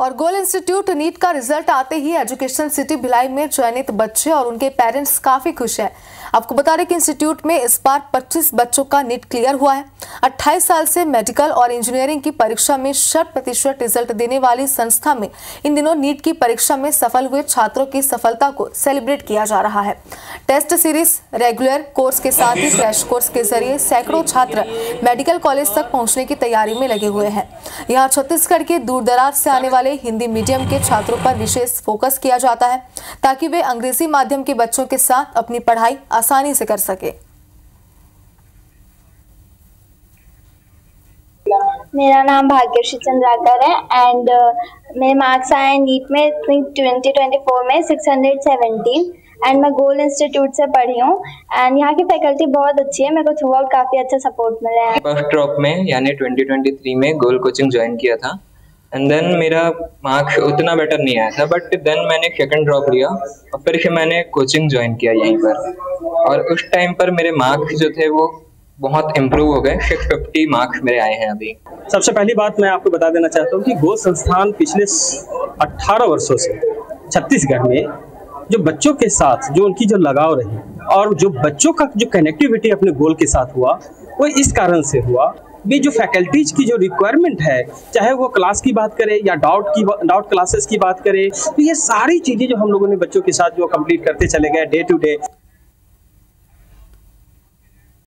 और Goal Institute NEET का result आते ही एजुकेशन सिटी भिलाई में चयनित बच्चे और उनके पेरेंट्स काफ़ी खुश हैं। आपको बता दें कि इंस्टीट्यूट में इस बार 25 बच्चों का नीट क्लियर हुआ है। 28 साल से मेडिकल और इंजीनियरिंग की परीक्षा में शत प्रतिशत रिज़ल्ट देने वाली संस्था में इन दिनों नीट की परीक्षा में सफल हुए छात्रों की सफलता को सेलिब्रेट किया जा रहा है। टेस्ट सीरीज़, रेगुलर कोर्स के साथ ही क्रैश कोर्स के ज़रिए सैकड़ों छात्र मेडिकल कॉलेज तक पहुँचने की तैयारी में लगे हुए हैं। यहाँ छत्तीसगढ़ के दूर दराज से आने वाले हिंदी मीडियम के छात्रों पर विशेष फोकस किया जाता है ताकि वे अंग्रेज़ी माध्यम के बच्चों के साथ अपनी पढ़ाई आसानी से कर सके। मेरा नाम भाग्यश्री चंद्राकर है एंड uh, मेरे मार्क्स आए नीट में ट्वेंटी ट्वेंटी फोर में सिक्स हंड्रेड सेवेंटीन एंड मैं गोल इंस्टीट्यूट से पढ़ी हूँ। एंड यहाँ की फैकल्टी बहुत अच्छी है। मेरे को थ्रू आउट काफ़ी अच्छा सपोर्ट मिला है। फ़र्स्ट ड्रॉप में यानी 2023 में गोल कोचिंग ज्वाइन किया था। एंड देन मेरा मार्क्स उतना बेटर नहीं आया था बट देन मैंने सेकंड ड्रॉप लिया। और फिर से मैंने कोचिंग ज्वाइन किया यहीं पर। और उस टाइम पर मेरे मार्क्स जो थे वो बहुत इम्प्रूव हो गए। सिक्स फिफ्टी मार्क्स मेरे आए हैं अभी। सबसे पहली बात मैं आपको बता देना चाहता हूँ कि गो संस्थान पिछले 18 वर्षों से छत्तीसगढ़ में जो बच्चों के साथ, जो उनकी जो लगाव रही और जो बच्चों का जो कनेक्टिविटी अपने गोल के साथ हुआ, वो इस कारण से हुआ। भी जो फैकल्टीज की जो रिक्वायरमेंट है, चाहे वो क्लास की बात करें या डाउट की डाउट क्लासेस की बात करें तो ये सारी चीज़ें जो हम लोगों ने बच्चों के साथ जो कंप्लीट करते चले गए डे टू डे